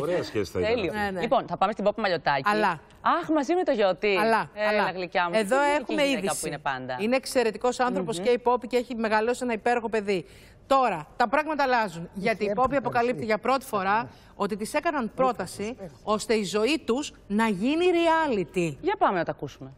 Ωραία σχέση θα ήταν. Τέλειο. αυτή. Ναι, ναι. Λοιπόν, θα πάμε στην Πόπη Μαλιωτάκη. Αλλά. Αχ, μαζί με το γιώτη. Αλλά, Έλα, αλλά. γλυκιά μου. Εδώ Τι φοβερή έχουμε γυναίκα είδηση. που είναι πάντα. Είναι εξαιρετικός άνθρωπος και η Πόπη και έχει μεγαλώσει ένα υπέροχο παιδί. Τώρα, τα πράγματα αλλάζουν. Γιατί η Πόπη αποκαλύπτει για πρώτη φορά ότι της έκαναν πρόταση ώστε η ζωή τους να γίνει reality. Για πάμε να τα ακούσουμε.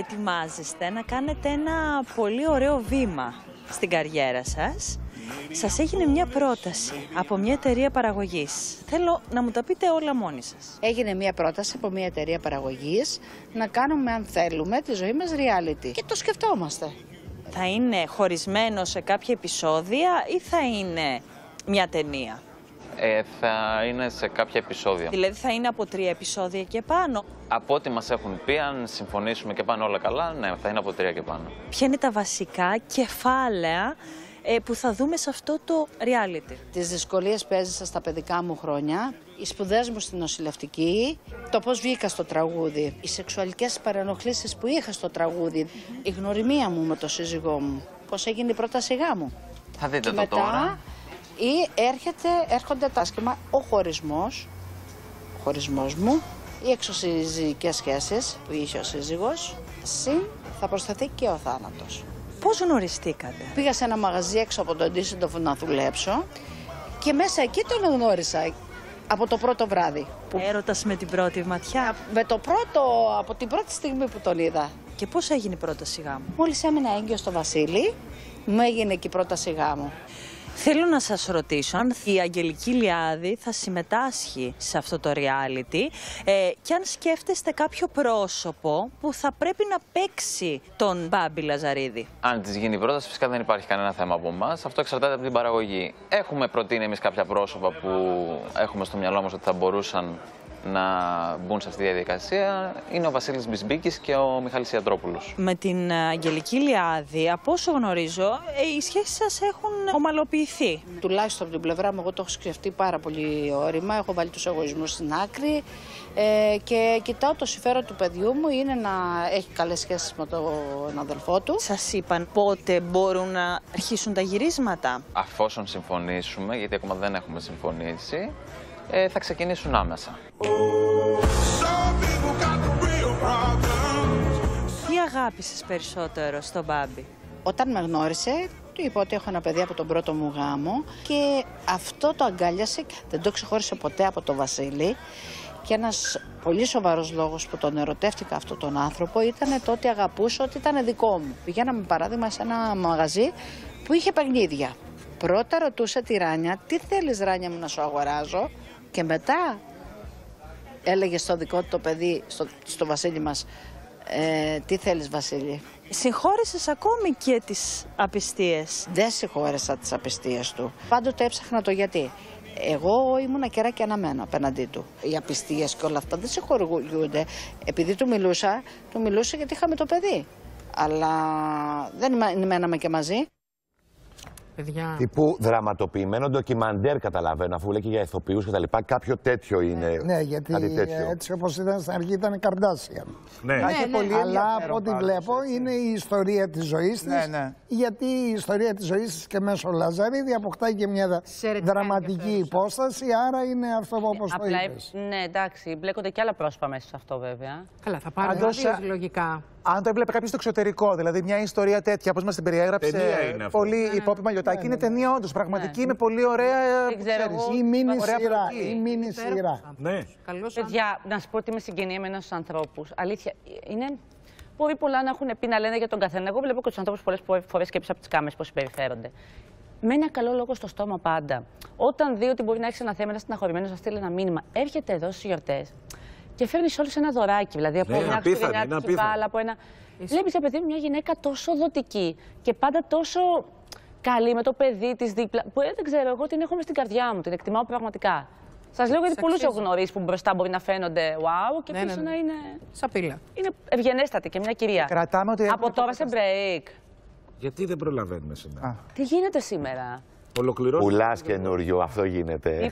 Ετοιμάζεστε να κάνετε ένα πολύ ωραίο βήμα στην καριέρα σας. Σας έγινε μια πρόταση από μια εταιρεία παραγωγής. Θέλω να μου τα πείτε όλα μόνοι σας. Έγινε μια πρόταση από μια εταιρεία παραγωγής να κάνουμε, αν θέλουμε, τη ζωή μας reality. Και το σκεφτόμαστε. Θα είναι χωρισμένο σε κάποια επεισόδια ή θα είναι μια ταινία; Ε, θα είναι σε κάποια επεισόδια. Δηλαδή θα είναι από τρία επεισόδια και πάνω. Από ό,τι μας έχουν πει, αν συμφωνήσουμε και πάνε όλα καλά, ναι, θα είναι από τρία και πάνω. Ποια είναι τα βασικά κεφάλαια ε, που θα δούμε σε αυτό το reality; Τις δυσκολίες που έζησα στα παιδικά μου χρόνια, οι σπουδές μου στην νοσηλευτική, το πώς βγήκα στο τραγούδι, οι σεξουαλικές παρενοχλήσεις που είχα στο τραγούδι, η γνωριμία μου με το σύζυγό μου, πώς έγινε η πρόταση γάμου. Θα δείτε Και το τώρα. Μετά ή έρχεται, έρχονται τα άσχημα, ο χωρισμός, ο χωρισμός μου, οι εξωσυζυγικές σχέσεις που είχε ο σύζυγος, συν θα προσταθεί και ο θάνατος. Πώς γνωριστήκατε; Πήγα σε ένα μαγαζί έξω από τον Ντίσεντοφ να δουλέψω και μέσα εκεί τον γνώρισα από το πρώτο βράδυ. Που Έρωτας με την πρώτη ματιά. με το πρώτο, από την πρώτη στιγμή που τον είδα. Και πώς έγινε η πρόταση γάμου. Μόλις έμεινα έγκυο στο Βασίλη, μου έγινε και η πρόταση γάμου. Θέλω να σας ρωτήσω αν η Αγγελική Λιάδη θα συμμετάσχει σε αυτό το reality ε, και αν σκέφτεστε κάποιο πρόσωπο που θα πρέπει να παίξει τον Μπάμπη Λαζαρίδη. Αν της γίνει η πρόταση, φυσικά δεν υπάρχει κανένα θέμα από εμάς. Αυτό εξαρτάται από την παραγωγή. Έχουμε προτείνει εμείς κάποια πρόσωπα που έχουμε στο μυαλό μας ότι θα μπορούσαν να μπουν σε αυτή τη διαδικασία. Είναι ο Βασίλης Μπισμπίκης και ο Μιχάλης Ιατρόπουλος. Με την ε, Αγγελική Λιάδη, από όσο γνωρίζω, ε, οι σχέσεις σας έχουν ομαλοποιηθεί. Τουλάχιστον από την πλευρά μου, εγώ το έχω σκεφτεί πάρα πολύ όρημα. Έχω βάλει τους εγωισμούς στην άκρη ε, και κοιτάω το συμφέρον του παιδιού μου είναι να έχει καλές σχέσεις με τον αδελφό του. Σας είπαν πότε μπορούν να αρχίσουν τα γυρίσματα. Αφόσον συμφωνήσουμε, γιατί ακόμα δεν έχουμε συμφωνήσει, ε, θα ξεκινήσουν άμεσα. Τι αγάπησες περισσότερο στον Μπάμπη; Όταν με γνώρισε, του είπα ότι έχω ένα παιδί από τον πρώτο μου γάμο και αυτό το αγκάλιασε, δεν το ξεχώρισε ποτέ από τον Βασίλη. Και ένας πολύ σοβαρός λόγος που τον ερωτεύτηκα αυτόν τον άνθρωπο ήταν το ότι αγαπούσα ότι ήταν δικό μου. Πηγαίναμε παράδειγμα σε ένα μαγαζί που είχε παιχνίδια. Πρώτα ρωτούσε τη Ράνια, τι θέλεις Ράνια μου να σου αγοράζω; Και μετά έλεγε στο δικό του το παιδί, στο, στο Βασίλη μας, ε, τι θέλεις Βασίλη; Συγχώρεσες ακόμη και τις απιστίες. Δεν συγχώρεσα τις απιστίες του. Πάντοτε έψαχνα το γιατί. Εγώ ήμουνα καιράκι αναμένο απέναντί του. Οι απιστίες και όλα αυτά δεν συγχωρούνται. Επειδή του μιλούσα, του μιλούσα γιατί είχαμε το παιδί. Αλλά δεν είμα- μέναμε και μαζί. Παιδιά. Τύπου δραματοποιημένο ντοκιμαντέρ καταλαβαίνω, αφού λέει και για ηθοποιούς και τα λοιπά. Κάποιο τέτοιο είναι. Ναι, γιατί κάτι τέτοιο. έτσι όπως ήταν στην αρχή ήταν Καρδάσιαν. Ναι. Ναι, ναι. Αλλά από ό,τι βλέπω είναι η ιστορία της ζωής της. Ναι, ναι. Γιατί η ιστορία της ζωής της και μέσω Λαζαρίδη αποκτάει και μια δρα- Εξαιρετικά δραματική ενδιαφέρουσα. υπόσταση. Άρα είναι αυτό όπως το Απλά, είπες. ναι, εντάξει, μπλέκονται και άλλα πρόσωπα μέσα σε αυτό βέβαια. Καλά, θα πάρει Αντός, δύο α- λογικά. Αν το έβλεπε κάποιος στο εξωτερικό, δηλαδή μια ιστορία τέτοια, όπως μας την περιέγραψε Ταινία είναι αυτό. πολύ η Πόπη Μαλιωτάκη, είναι ταινία όντως πραγματική με πολύ ωραία. Δεν ξέρω ξέρεις, εγώ. Η μίνι Ωραία σειρά. πλοκή. Η μίνι σειρά. Ναι. Καλώς Παιδιά, να σου πω ότι είμαι συγγενή με ενός ανθρώπους. Αλήθεια, είναι. Μπορεί πολλά να έχουν πει να λένε για τον καθένα. Εγώ βλέπω και τους ανθρώπους πολλές φορές και πίσω από τις κάμερε πώς συμπεριφέρονται. Με ένα καλό λόγο στο στόμα πάντα. Όταν δει ότι μπορεί να έχεις ένα θέμα, ένας στεναχωρημένος, να στείλει ένα μήνυμα, έρχεται εδώ στις γιορτές και φέρνεις όλους ένα δωράκι. Δηλαδή από Ναι, μια απίθανη, είναι χριστουγεννιάτικη απίθανη. μπάλα, από ένα. Βλέπεις, παιδί μου, μια γυναίκα τόσο δοτική και πάντα τόσο καλή με το παιδί της δίπλα. Που ε, δεν ξέρω, εγώ την έχω μες στην καρδιά μου, την εκτιμάω πραγματικά. Σας λέω γιατί πολλούς έχω γνωρίσει που μπροστά μπορεί να φαίνονται wow και Ναι, ναι, πίσω ναι. να είναι. Σαπίλα. Είναι ευγενέστατη και μια κυρία. Κρατάμε ότι Από έχουμε τώρα σε break. Γιατί δεν προλαβαίνουμε σήμερα; Τι γίνεται σήμερα; Ολοκληρώνουμε. Πουλάς καινούριο, αυτό γίνεται.